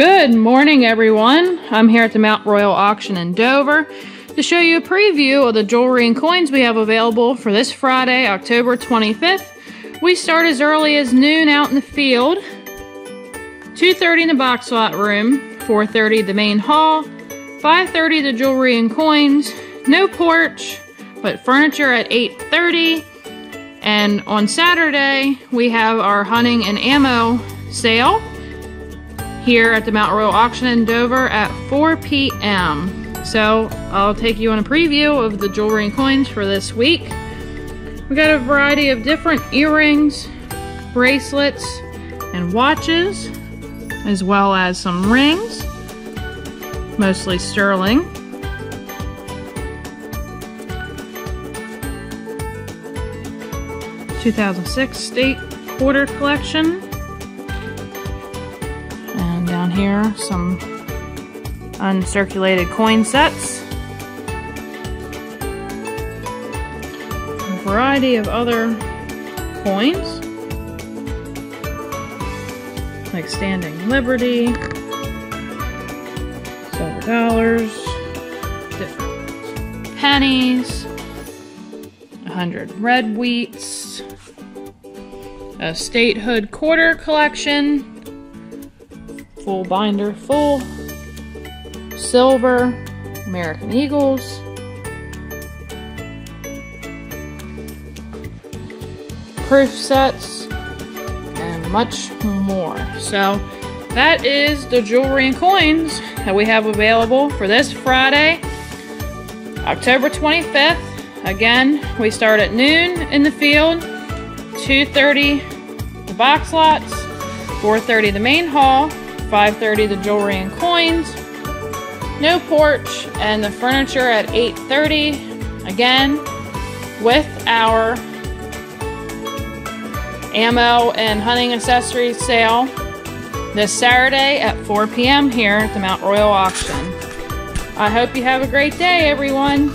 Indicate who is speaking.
Speaker 1: Good morning, everyone. I'm here at the Mount Royal Auction in Dover to show you a preview of the jewelry and coins we have available for this Friday, October 25th. We start as early as noon out in the field, 2.30 in the box lot room, 4.30 the main hall, 5.30 the jewelry and coins, no porch, but furniture at 8.30. And on Saturday, we have our hunting and ammo sale here at the Mount Royal Auction in Dover at 4 p.m. So I'll take you on a preview of the jewelry and coins for this week. We've got a variety of different earrings, bracelets, and watches, as well as some rings, mostly sterling. Two thousand six state quarter collection here some uncirculated coin sets. A variety of other coins like Standing Liberty, silver dollars, different pennies, a hundred red wheats, a statehood quarter collection, full binder, full silver, American Eagles, proof sets, and much more. So that is the jewelry and coins that we have available for this Friday, October 25th. Again, we start at noon in the field, 2.30 the box lots, 4.30 the main hall, 5.30 the jewelry and coins. No porch and the furniture at 8.30. Again, with our ammo and hunting accessories sale this Saturday at 4 p.m. here at the Mount Royal Auction. I hope you have a great day, everyone.